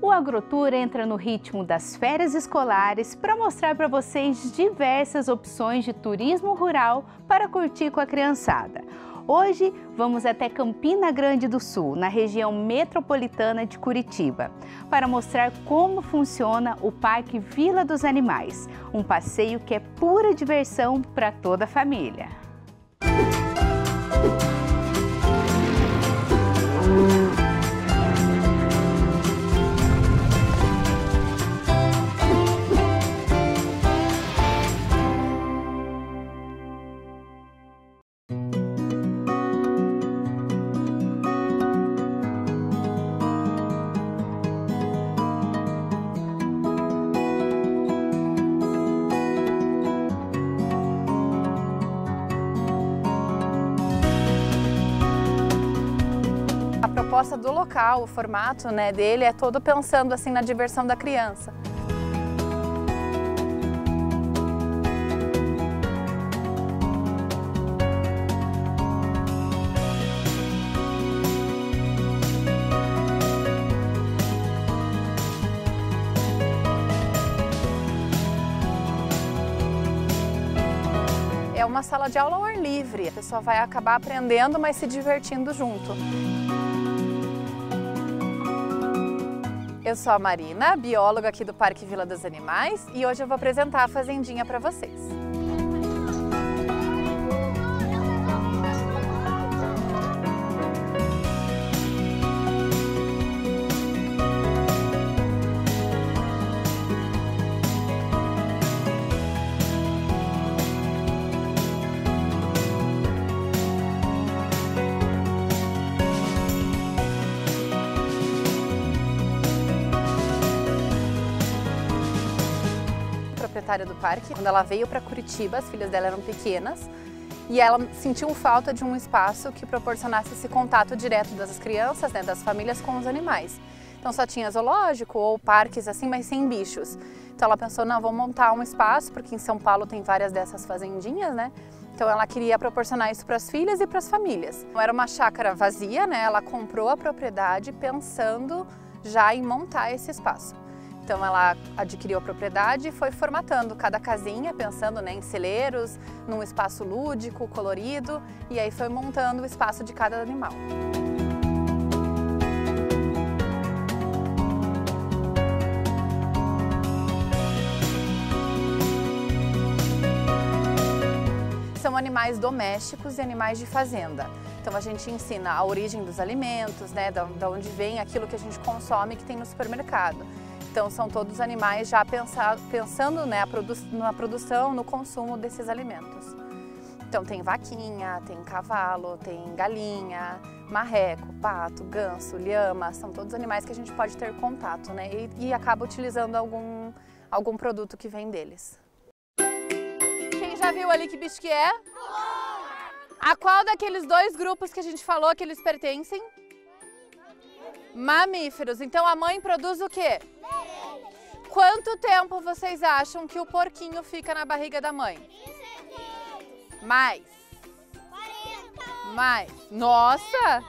O AgroTour entra no ritmo das férias escolares para mostrar para vocês diversas opções de turismo rural para curtir com a criançada. Hoje vamos até Campina Grande do Sul, na região metropolitana de Curitiba, para mostrar como funciona o Parque Vila dos Animais, um passeio que é pura diversão para toda a família. Proposta do local, o formato né, dele é todo pensando assim na diversão da criança. É uma sala de aula ao ar livre. A pessoa vai acabar aprendendo, mas se divertindo junto. Eu sou a Marina, bióloga aqui do Parque Vila dos Animais e hoje eu vou apresentar a fazendinha para vocês. Proprietária do parque. Quando ela veio para Curitiba, as filhas dela eram pequenas e ela sentiu falta de um espaço que proporcionasse esse contato direto das crianças, né, das famílias com os animais. Então só tinha zoológico ou parques assim, mas sem bichos. Então ela pensou, não, vou montar um espaço, porque em São Paulo tem várias dessas fazendinhas, né? Então ela queria proporcionar isso para as filhas e para as famílias. Então, era uma chácara vazia, né? Ela comprou a propriedade pensando já em montar esse espaço. Então ela adquiriu a propriedade e foi formatando cada casinha, pensando né, em celeiros, num espaço lúdico, colorido, e aí foi montando o espaço de cada animal. São animais domésticos e animais de fazenda. Então a gente ensina a origem dos alimentos, né, da onde vem aquilo que a gente consome que tem no supermercado. Então são todos animais já pensado, pensando né, produ na produção, no consumo desses alimentos. Então tem vaquinha, tem cavalo, tem galinha, marreco, pato, ganso, lhama, são todos animais que a gente pode ter contato né, e, e acaba utilizando algum, algum produto que vem deles. Quem já viu ali que bicho que é? A qual daqueles dois grupos que a gente falou que eles pertencem? Mamíferos. Então a mãe produz o quê? Quanto tempo vocês acham que o porquinho fica na barriga da mãe? Mais. Mais. Nossa!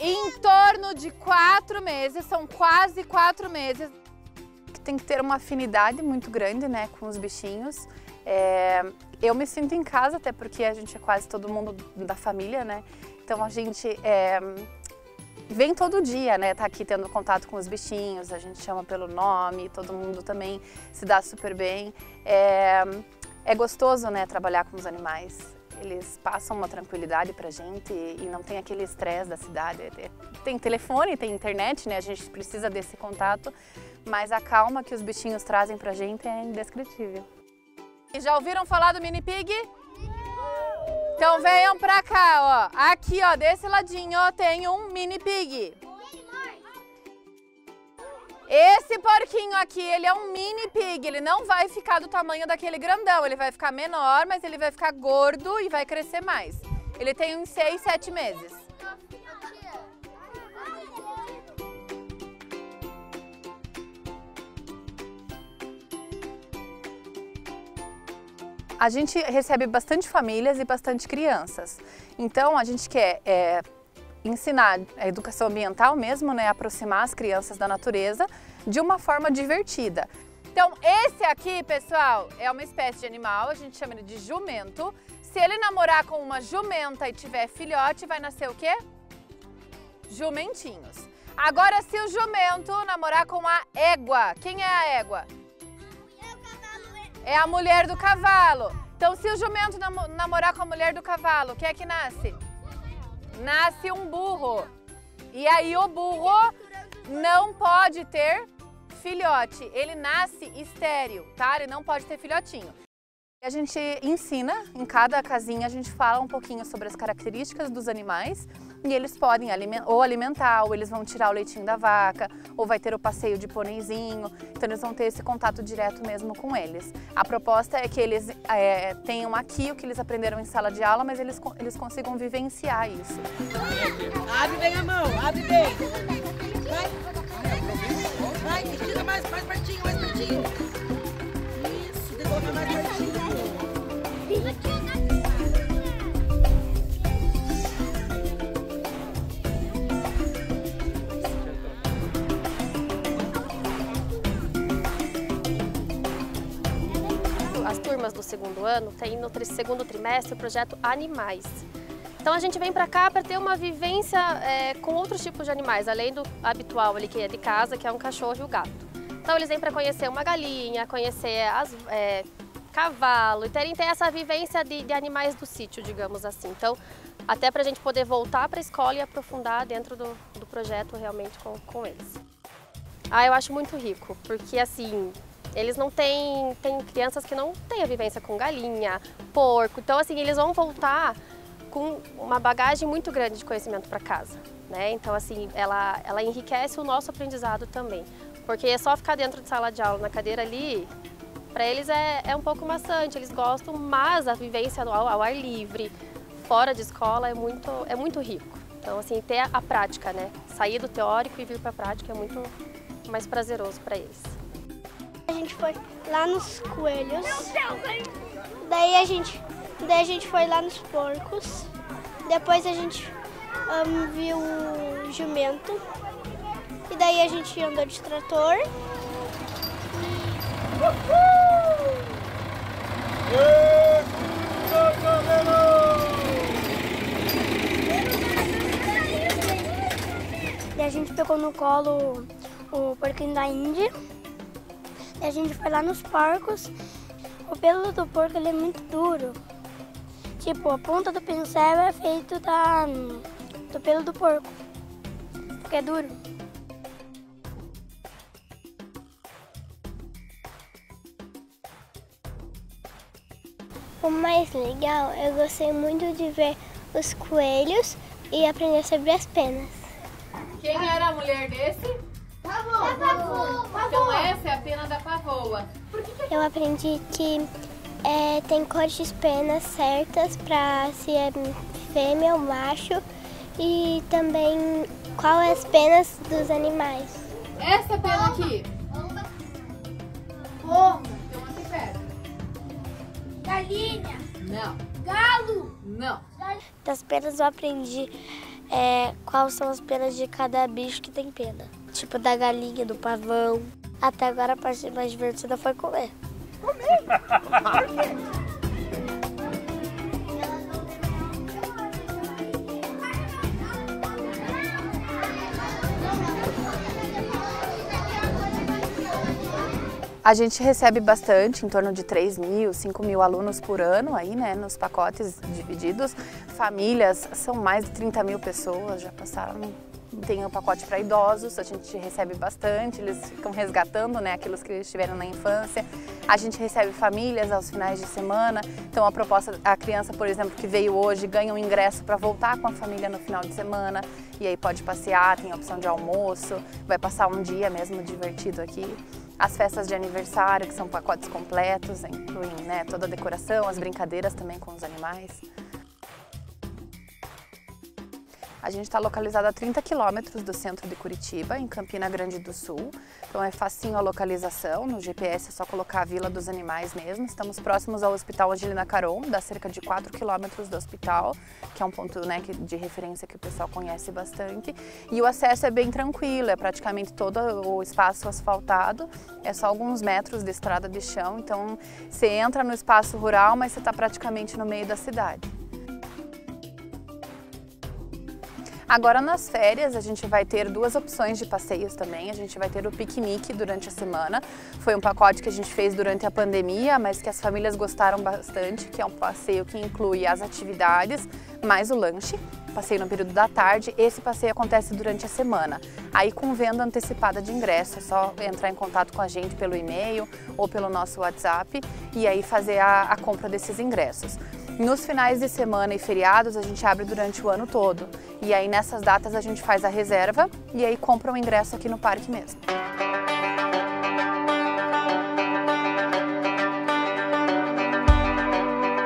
Em torno de quatro meses, são quase quatro meses. Tem que ter uma afinidade muito grande né, com os bichinhos. É, eu me sinto em casa, até porque a gente é quase todo mundo da família, né? Então a gente é, vem todo dia, né? Tá aqui tendo contato com os bichinhos, a gente chama pelo nome, todo mundo também se dá super bem. É, é gostoso, né, trabalhar com os animais. Eles passam uma tranquilidade pra gente e não tem aquele estresse da cidade. É, tem telefone, tem internet, né? A gente precisa desse contato, mas a calma que os bichinhos trazem pra gente é indescritível. E já ouviram falar do mini pig? Então venham pra cá, ó. Aqui, ó, desse ladinho, ó, tem um mini pig. Esse porquinho aqui, ele é um mini pig, ele não vai ficar do tamanho daquele grandão, ele vai ficar menor, mas ele vai ficar gordo e vai crescer mais. Ele tem uns 6, 7 meses. A gente recebe bastante famílias e bastante crianças. Então a gente quer é, ensinar a educação ambiental mesmo, né, aproximar as crianças da natureza de uma forma divertida. Então, esse aqui, pessoal, é uma espécie de animal, a gente chama ele de jumento. Se ele namorar com uma jumenta e tiver filhote, vai nascer o quê? Jumentinhos. Agora, se o jumento namorar com a égua, quem é a égua? É a mulher do cavalo. Então, se o jumento namorar com a mulher do cavalo, o que é que nasce? Nasce um burro. E aí o burro não pode ter filhote. Ele nasce estéreo, tá? Ele não pode ter filhotinho. A gente ensina, em cada casinha a gente fala um pouquinho sobre as características dos animais e eles podem ou alimentar, ou eles vão tirar o leitinho da vaca, ou vai ter o passeio de pôneizinho, então eles vão ter esse contato direto mesmo com eles. A proposta é que eles é, tenham aqui o que eles aprenderam em sala de aula, mas eles, eles consigam vivenciar isso. Abre bem a mão, abre bem. Vai, vai, tira mais, mais pertinho, mais pertinho. As turmas do segundo ano têm no segundo trimestre o projeto Animais. Então a gente vem para cá para ter uma vivência é, com outros tipos de animais, além do habitual ali que é de casa, que é um cachorro e o gato. Então eles vêm para conhecer uma galinha, conhecer as, é, cavalo, e terem ter essa vivência de, de animais do sítio, digamos assim. Então, até para a gente poder voltar para a escola e aprofundar dentro do, do projeto realmente com, com eles. Ah, eu acho muito rico, porque assim, eles não têm, tem crianças que não têm a vivência com galinha, porco, então assim, eles vão voltar com uma bagagem muito grande de conhecimento para casa, né? Então assim, ela, ela enriquece o nosso aprendizado também, porque é só ficar dentro de sala de aula, na cadeira ali, para eles é, é um pouco maçante, eles gostam, mas a vivência ao, ao ar livre, fora de escola, é muito, é muito rico. Então, assim, ter a, prática, né? Sair do teórico e vir para a prática é muito mais prazeroso para eles. A gente foi lá nos coelhos, daí a gente, daí a gente foi lá nos porcos, depois a gente um, viu o jumento, e daí a gente andou de trator. E a gente pegou no colo o porquinho da Índia. E a gente foi lá nos porcos. O pelo do porco ele é muito duro. Tipo, a ponta do pincel é feito da, do pelo do porco. Porque é duro. O mais legal, eu gostei muito de ver os coelhos e aprender sobre as penas. Quem era a mulher desse? Pavoa. Pavoa. Então essa é a pena da pavoa. Que eu aprendi que é, tem cores de penas certas para se é fêmea ou macho e também qual é as penas dos animais. Essa pena aqui? Pomba. Galinha. Não. Galo. Não. Das penas eu aprendi é, quais são as penas de cada bicho que tem pena. Tipo da galinha, do pavão. Até agora a parte mais divertida foi comer. Comer? A gente recebe bastante, em torno de 3 mil, 5 mil alunos por ano aí, né, nos pacotes divididos. Famílias, são mais de 30 mil pessoas, já passaram tem o pacote para idosos, a gente recebe bastante, eles ficam resgatando né, aquilo que eles tiveram na infância. A gente recebe famílias aos finais de semana, então a proposta, a criança, por exemplo, que veio hoje, ganha um ingresso para voltar com a família no final de semana, e aí pode passear, tem a opção de almoço, vai passar um dia mesmo divertido aqui. As festas de aniversário, que são pacotes completos, incluem né, toda a decoração, as brincadeiras também com os animais. A gente está localizado a 30 quilômetros do centro de Curitiba, em Campina Grande do Sul. Então é facinho a localização, no GPS é só colocar a Vila dos Animais mesmo. Estamos próximos ao Hospital Angelina Caron, dá cerca de 4 quilômetros do hospital, que é um ponto né, de referência que o pessoal conhece bastante. E o acesso é bem tranquilo, é praticamente todo o espaço asfaltado, é só alguns metros de estrada de chão, então você entra no espaço rural, mas você está praticamente no meio da cidade. Agora nas férias a gente vai ter duas opções de passeios também. A gente vai ter o piquenique durante a semana. Foi um pacote que a gente fez durante a pandemia, mas que as famílias gostaram bastante, que é um passeio que inclui as atividades mais o lanche. Passeio no período da tarde. Esse passeio acontece durante a semana. Aí com venda antecipada de ingresso, é só entrar em contato com a gente pelo e-mail ou pelo nosso WhatsApp e aí fazer a, a compra desses ingressos. Nos finais de semana e feriados a gente abre durante o ano todo. E aí nessas datas a gente faz a reserva e aí compra o ingresso aqui no parque mesmo.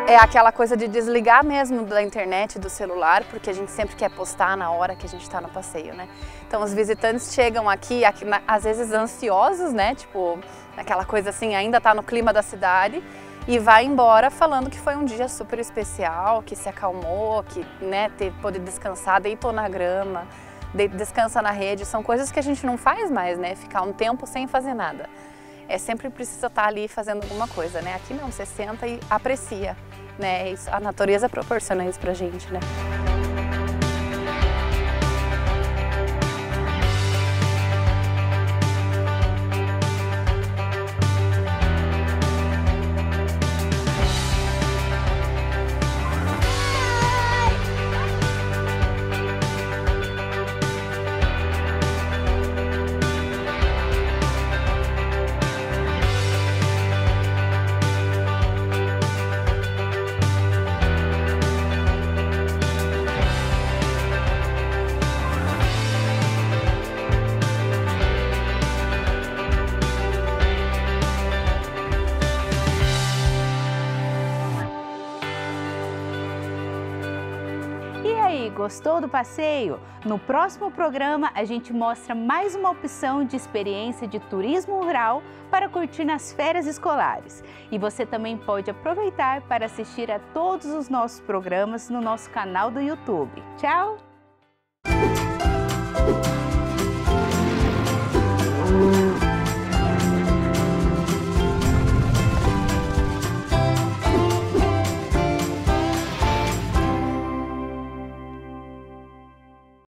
É aquela coisa de desligar mesmo da internet, do celular, porque a gente sempre quer postar na hora que a gente está no passeio, né? Então os visitantes chegam aqui, aqui às vezes ansiosos, né? Tipo, aquela coisa assim, ainda está no clima da cidade, e vai embora falando que foi um dia super especial, que se acalmou, que né, teve poder descansar, deitou na grama, descansa na rede. São coisas que a gente não faz mais, né? Ficar um tempo sem fazer nada. É sempre precisa estar ali fazendo alguma coisa, né? Aqui não, você senta e aprecia, né? Isso, a natureza proporciona isso pra gente, né? Gostou do passeio? No próximo programa a gente mostra mais uma opção de experiência de turismo rural para curtir nas férias escolares. E você também pode aproveitar para assistir a todos os nossos programas no nosso canal do YouTube. Tchau!